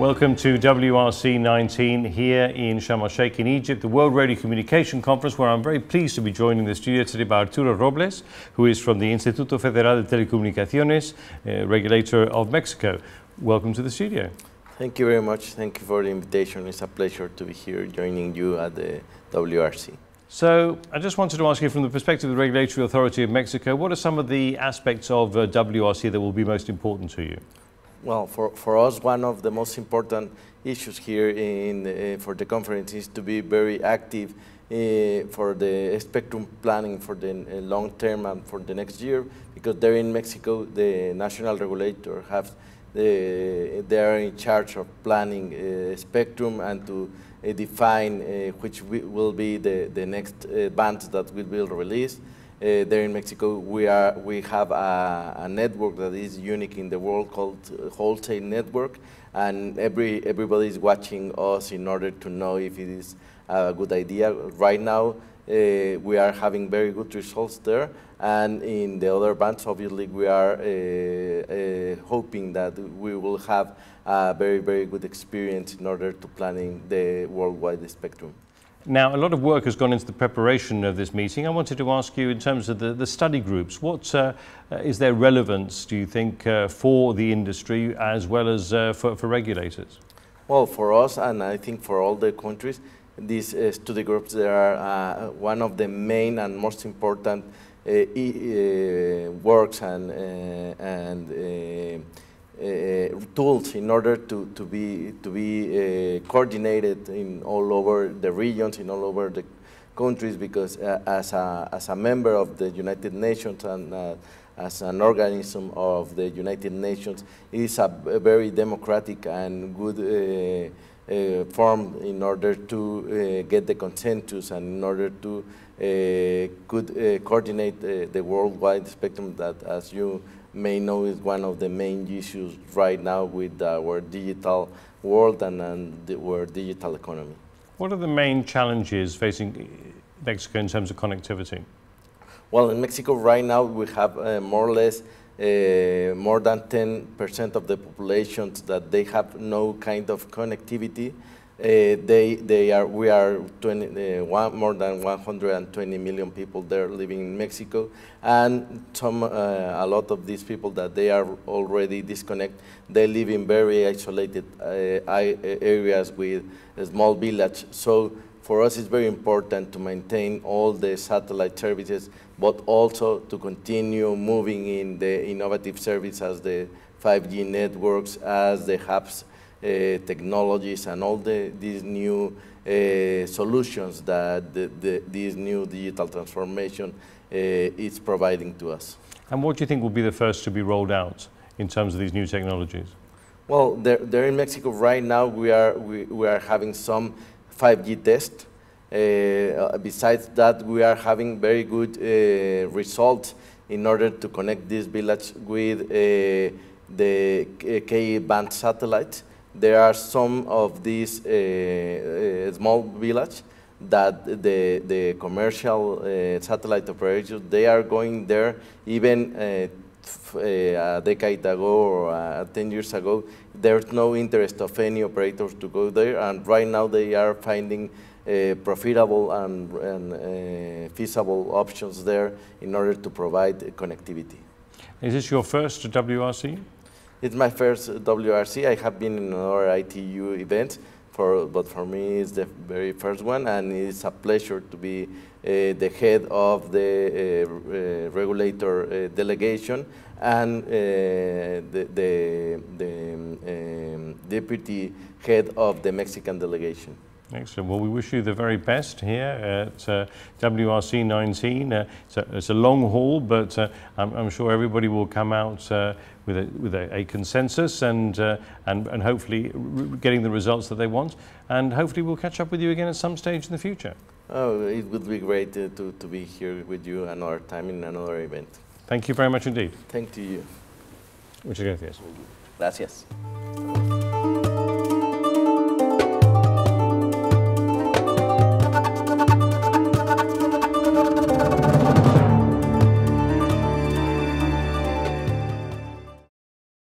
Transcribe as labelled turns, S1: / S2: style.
S1: Welcome to WRC 19 here in Sharm el Sheikh in Egypt, the World Radiocommunication Conference, where I'm very pleased to be joining the studio today by Arturo Robles, who is from the Instituto Federal de Telecomunicaciones, uh, regulator of Mexico. Welcome to the studio.
S2: Thank you very much. Thank you for the invitation. It's a pleasure to be here joining you at the WRC.
S1: So I just wanted to ask you from the perspective of the Regulatory Authority of Mexico, what are some of the aspects of uh, WRC that will be most important to you?
S2: Well, for, for us, one of the most important issues here in, uh, for the conference is to be very active uh, for the spectrum planning for the uh, long term and for the next year, because there in Mexico, the national regulator have the, they are in charge of planning uh, spectrum and to define which will be the, the next bands that will be released. Uh, there in Mexico, we, are, we have a, a, network that is unique in the world called uh, Wholesale Network, and every, everybody is watching us in order to know if it is a good idea. Right now, uh, we are having very good results there, and in the other bands, obviously, we are uh, uh, hoping that we will have a very, very good experience in order to planning the worldwide spectrum.
S1: Now, a lot of work has gone into the preparation of this meeting. I wanted to ask you, in terms of the, the study groups, what uh, uh, is their relevance, do you think, uh, for the industry as well as uh, for, for, regulators?
S2: Well, for us, and I think for all the countries, these uh, study groups they are uh, one of the main and most important e works and, and uh, tools in order to, to be, to be uh, coordinated in all over the regions, in all over the countries, because uh, as, a, as a member of the United Nations and uh, as an organism of the United Nations, it is a, very democratic and good uh, uh, form in order to get the consensus and in order to could coordinate the worldwide spectrum that, as you may know is one of the main issues right now with our digital world and, and the, our digital economy.
S1: What are the main challenges facing Mexico in terms of connectivity?
S2: Well, in Mexico right now we have uh, more or less uh, more than 10% of the population that they have no kind of connectivity they, they are, we are 20, uh, one, more than 120 million people there living in Mexico, and some, uh, a lot of these people that they are already disconnected, they live in very isolated uh, areas with a small village. So for us, it's very important to maintain all the satellite services, but also to continue moving in the innovative services as the 5G networks, as the hubs uh, technologies and all the, these new uh, solutions that the, the, this new digital transformation uh, is providing to us.
S1: And what do you think will be the first to be rolled out in terms of these new technologies?
S2: Well, there, there in Mexico right now we are, we, we are having some 5G tests. Uh, besides that, we are having very good uh, results in order to connect this village with uh, the K-band satellites there are some of these uh, uh, small villages that the, the commercial uh, satellite operators, they are going there even a decade ago or uh, 10 years ago, there's no interest of any operators to go there, and right now they are finding uh, profitable and, and uh, feasible options there in order to provide connectivity.
S1: Is this your first WRC?
S2: It's my first WRC. I have been in other ITU events, for, but for me it's the very first one, and it's a pleasure to be uh, the head of the uh, uh, regulator uh, delegation and uh, the, the, the um, deputy head of the Mexican delegation.
S1: Excellent. Well, we wish you the very best here at uh, WRC 19. Uh, it's, a, it's, a, long haul, but uh, I'm, I'm, sure everybody will come out uh, with, a, with a, a consensus and, uh, and, and hopefully getting the results that they want. And hopefully we'll catch up with you again at some stage in the future.
S2: Oh, it would be great to, to, to be here with you another time in another event.
S1: Thank you very much indeed.
S2: Thank you.
S1: Muchas gracias.
S2: Gracias.